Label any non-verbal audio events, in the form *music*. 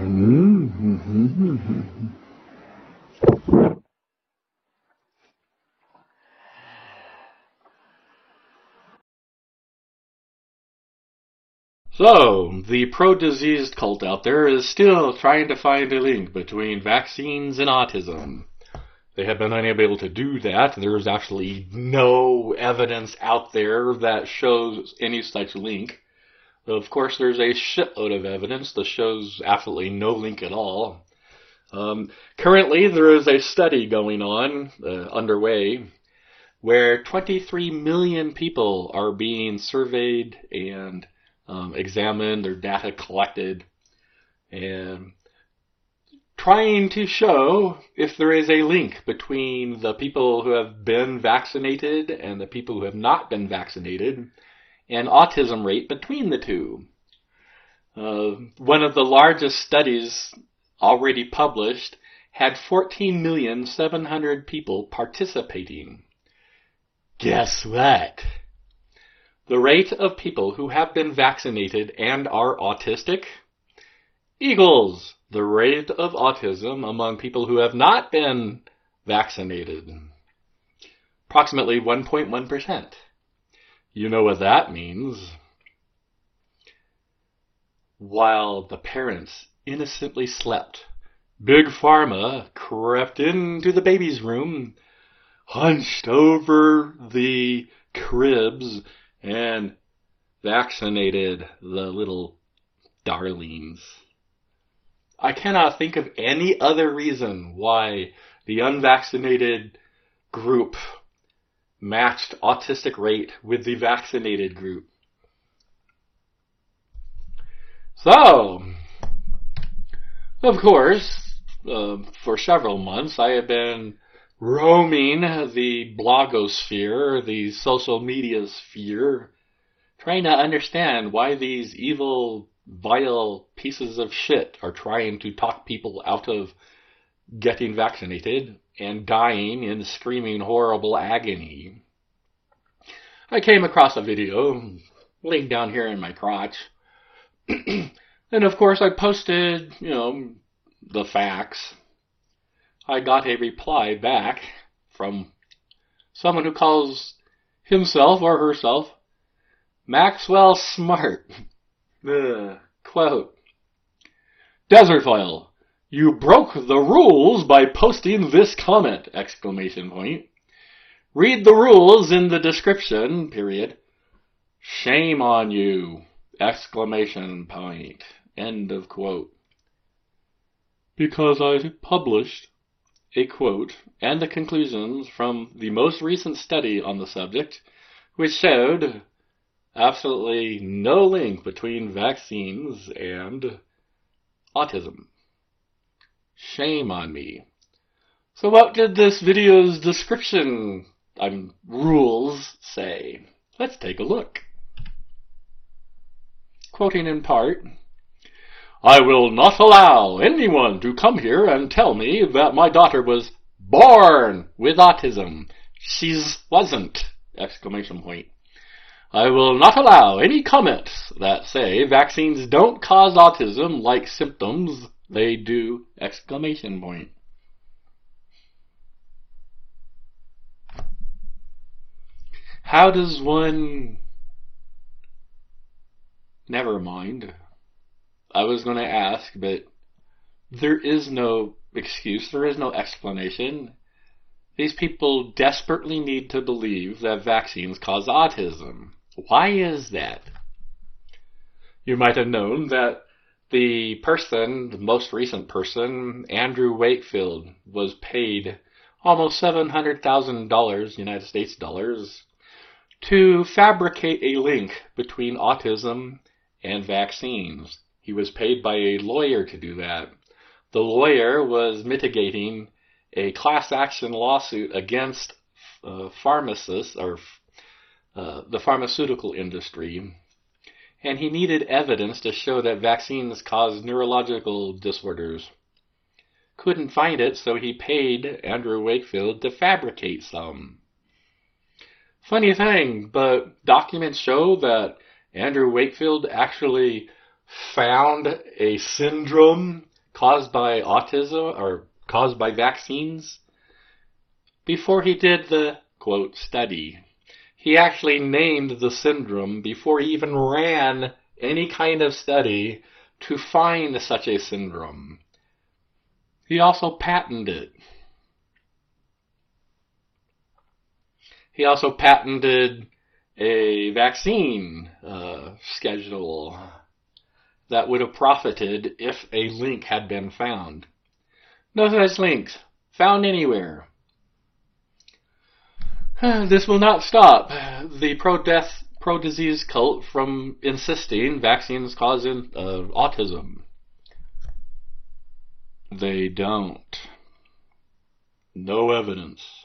Mm-hmm. So, the pro-diseased cult out there is still trying to find a link between vaccines and autism. They have been unable to do that. There's actually no evidence out there that shows any such link. Of course, there's a shitload of evidence that shows absolutely no link at all. Um, currently, there is a study going on, uh, underway, where 23 million people are being surveyed and um, examined, their data collected, and trying to show if there is a link between the people who have been vaccinated and the people who have not been vaccinated and autism rate between the two. Uh, one of the largest studies already published had 14,700 people participating. Guess what? The rate of people who have been vaccinated and are autistic equals the rate of autism among people who have not been vaccinated. Approximately 1.1%. You know what that means. While the parents innocently slept, Big Pharma crept into the baby's room, hunched over the cribs, and vaccinated the little darlings. I cannot think of any other reason why the unvaccinated group matched autistic rate with the vaccinated group. So, of course, uh, for several months I have been roaming the blogosphere, the social media sphere, trying to understand why these evil, vile pieces of shit are trying to talk people out of getting vaccinated and dying in screaming horrible agony. I came across a video laying down here in my crotch. *clears throat* and of course I posted, you know, the facts I got a reply back from someone who calls himself or herself Maxwell Smart. *laughs* Quote, Desertfoil, you broke the rules by posting this comment! Exclamation point. Read the rules in the description, period. Shame on you! Exclamation point. End of quote. Because I published a quote and the conclusions from the most recent study on the subject, which showed absolutely no link between vaccines and autism. Shame on me. So what did this video's description um, rules say? Let's take a look. Quoting in part, I will not allow anyone to come here and tell me that my daughter was born with autism. She's wasn't! Exclamation point. I will not allow any comments that say vaccines don't cause autism like symptoms they do! Exclamation point. How does one... Never mind. I was going to ask, but there is no excuse, there is no explanation. These people desperately need to believe that vaccines cause autism. Why is that? You might have known that the person, the most recent person, Andrew Wakefield, was paid almost $700,000 United States dollars to fabricate a link between autism and vaccines. He was paid by a lawyer to do that. The lawyer was mitigating a class action lawsuit against uh, pharmacists or uh, the pharmaceutical industry. And he needed evidence to show that vaccines cause neurological disorders. Couldn't find it, so he paid Andrew Wakefield to fabricate some. Funny thing, but documents show that Andrew Wakefield actually found a syndrome caused by autism or caused by vaccines before he did the quote study. He actually named the syndrome before he even ran any kind of study to find such a syndrome. He also patented it. He also patented a vaccine uh, schedule that would have profited if a link had been found. No such links found anywhere. *sighs* This will not stop the pro-death, pro-disease cult from insisting vaccines cause uh, autism. They don't. No evidence.